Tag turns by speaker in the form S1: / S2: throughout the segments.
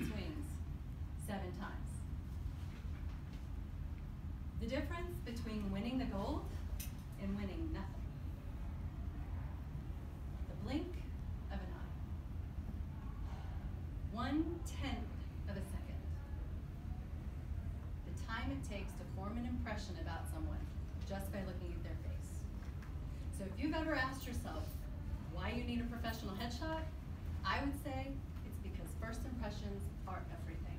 S1: its wings seven times. The difference between winning the gold and winning nothing. The blink of an eye. One tenth of a second. The time it takes to form an impression about someone just by looking at their face. So if you've ever asked yourself why you need a professional headshot, I would say first impressions are everything.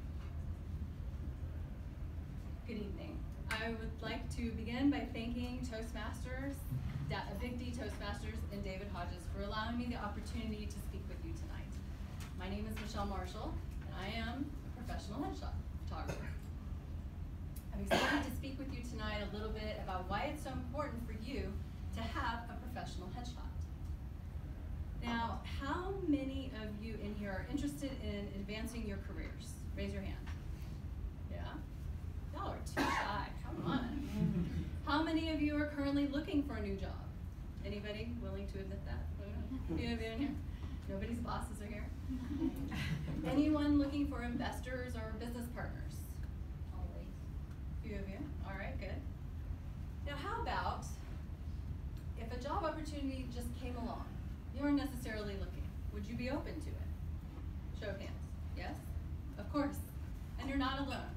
S1: Good evening. I would like to begin by thanking Toastmasters, Big D Toastmasters, and David Hodges for allowing me the opportunity to speak with you tonight. My name is Michelle Marshall, and I am a professional headshot photographer. I'm excited to speak with you tonight a little bit about why it's so important for you to have a professional headshot. Now, how many of you in here are interested in advancing your careers? Raise your hand. Yeah? Y'all are too shy. Come on. How many of you are currently looking for a new job? Anybody willing to admit that? Few of you in here? Nobody's bosses are here? Anyone looking for investors or business partners?
S2: Always.
S1: Few of you? All right, good. Now, how about if a job opportunity just came along? Weren't necessarily looking. Would you be open to it? Show of hands. Yes? Of course. And you're not alone.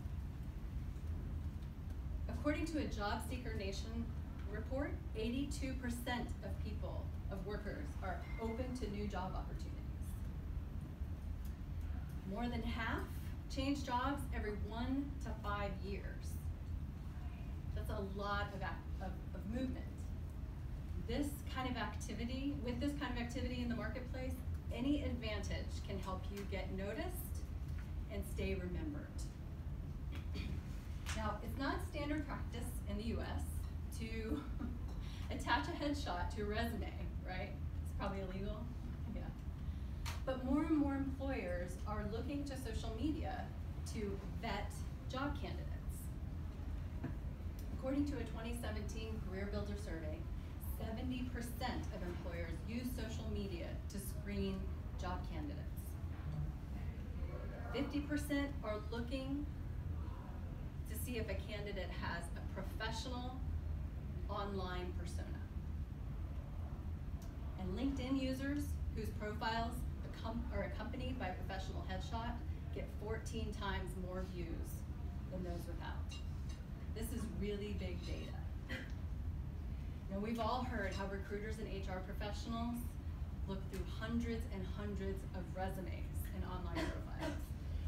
S1: According to a Job Seeker Nation report, 82% of people, of workers, are open to new job opportunities. More than half change jobs every one to five years. That's a lot of, of, of movement. This kind of activity, with this kind of activity in the marketplace, any advantage can help you get noticed and stay remembered. Now, it's not standard practice in the US to attach a headshot to a resume, right? It's probably illegal. Yeah. But more and more employers are looking to social media to vet job candidates. According to a 2017 CareerBuilder survey, 70% of employers use social media to screen job candidates. 50% are looking to see if a candidate has a professional online persona. And LinkedIn users whose profiles are accompanied by a professional headshot get 14 times more views than those without. This is really big data. Now, we've all heard how recruiters and HR professionals look through hundreds and hundreds of resumes and online profiles.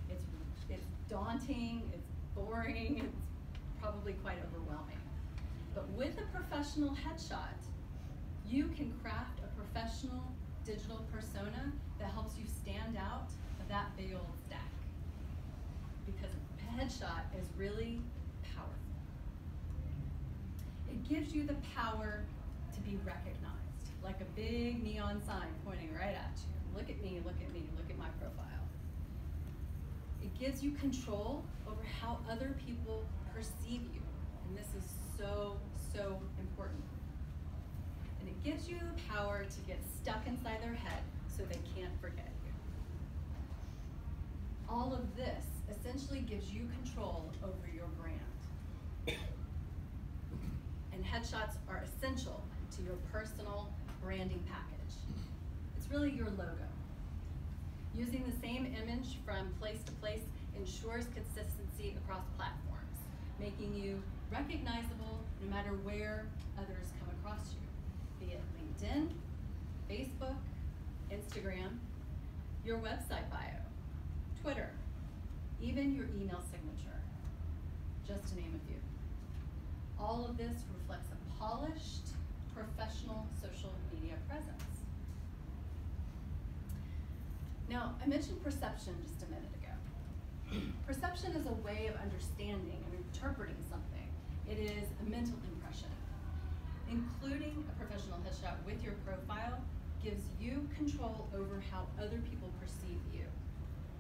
S1: It's, it's daunting, it's boring, it's probably quite overwhelming. But with a professional headshot, you can craft a professional digital persona that helps you stand out of that big old stack. Because a headshot is really powerful. Gives you the power to be recognized, like a big neon sign pointing right at you. Look at me, look at me, look at my profile. It gives you control over how other people perceive you. And this is so, so important. And it gives you the power to get stuck inside their head so they can't forget you. All of this essentially gives you control over your brand. Headshots are essential to your personal branding package. It's really your logo. Using the same image from place to place ensures consistency across platforms, making you recognizable no matter where others come across you, be it LinkedIn, Facebook, Instagram, your website bio, Twitter, even your email signature, just to name a few. All of this reflects a polished, professional social media presence. Now, I mentioned perception just a minute ago. perception is a way of understanding and interpreting something. It is a mental impression. Including a professional headshot with your profile gives you control over how other people perceive you.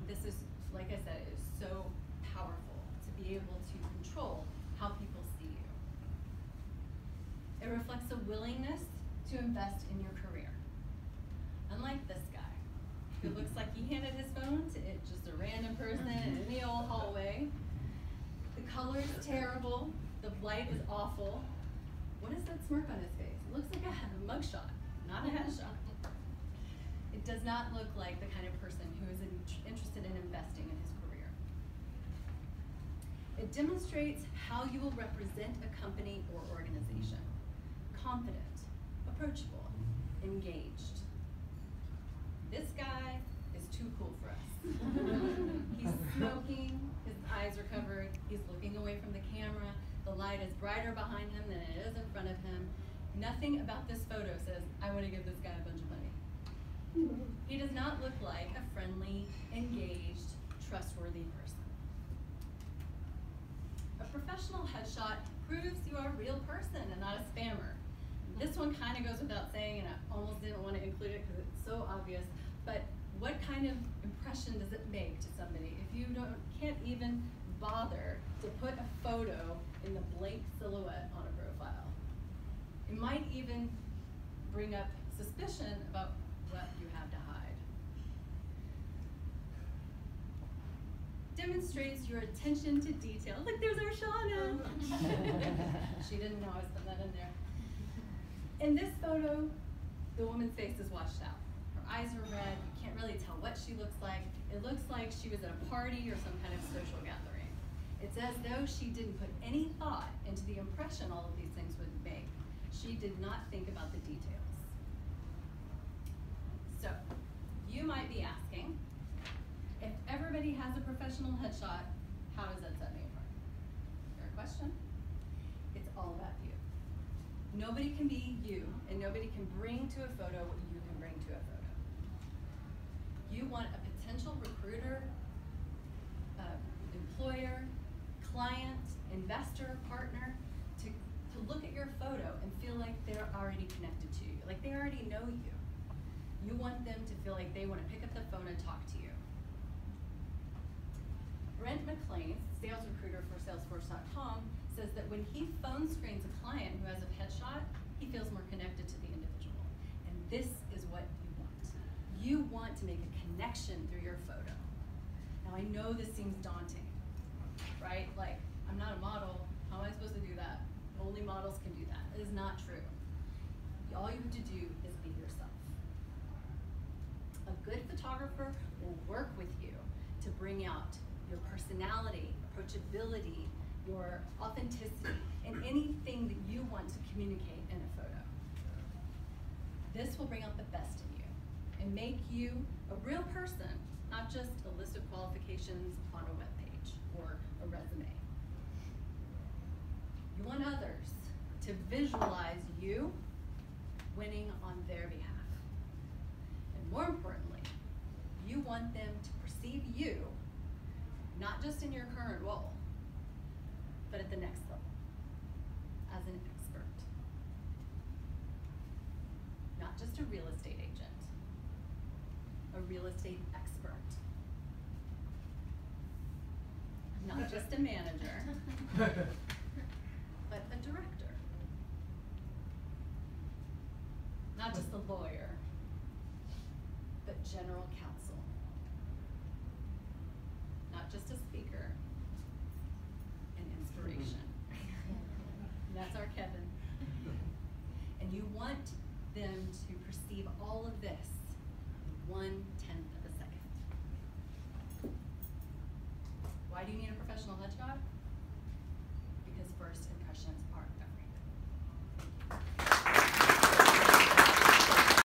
S1: This is, like I said, it is so powerful to be able to control how people. It reflects a willingness to invest in your career. Unlike this guy, who looks like he handed his phone to it, just a random person in the mm-hmm. old hallway. The color is terrible. The light is awful. What is that smirk on his face? It looks like a mugshot, not a headshot. It does not look like the kind of person who is in- interested in investing in his career. It demonstrates how you will represent a company or organization. Confident, approachable, engaged. This guy is too cool for us. he's smoking, his eyes are covered, he's looking away from the camera, the light is brighter behind him than it is in front of him. Nothing about this photo says, I want to give this guy a bunch of money. He does not look like a friendly, engaged, trustworthy person. A professional headshot proves you are a real person and not a spammer. This one kind of goes without saying, and I almost didn't want to include it because it's so obvious. But what kind of impression does it make to somebody if you don't can't even bother to put a photo in the blank silhouette on a profile? It might even bring up suspicion about what you have to hide. Demonstrates your attention to detail. Like there's our Shauna. she didn't know I was putting that in there. In this photo, the woman's face is washed out. Her eyes are red. You can't really tell what she looks like. It looks like she was at a party or some kind of social gathering. It's as though she didn't put any thought into the impression all of these things would make. She did not think about the details. So, you might be asking, if everybody has a professional headshot, how does that set me apart? Fair question. It's all about. Nobody can be you, and nobody can bring to a photo what you can bring to a photo. You want a potential recruiter, uh, employer, client, investor, partner to, to look at your photo and feel like they're already connected to you, like they already know you. You want them to feel like they want to pick up the phone and talk to you. Brent McLean, sales recruiter for Salesforce.com, says that when he phone screens a client who has a headshot, he feels more connected to the individual. And this is what you want. You want to make a connection through your photo. Now I know this seems daunting, right? Like, I'm not a model, how am I supposed to do that? Only models can do that. It is not true. All you have to do is be yourself. A good photographer will work with you to bring out your personality, approachability, your authenticity, and anything that you want to communicate in a photo. This will bring out the best in you and make you a real person, not just a list of qualifications on a web page or a resume. You want others to visualize you winning on their behalf. And more importantly, you want them to perceive you not just in your current role, but at the next level as an expert. Not just a real estate agent, a real estate expert. Not just a manager, but a director. Not just a lawyer, but general counsel. Not just a speaker, inspiration. That's our Kevin. And you want them to perceive all of this in one tenth of a second. Why do you need a professional headshot? Because first impressions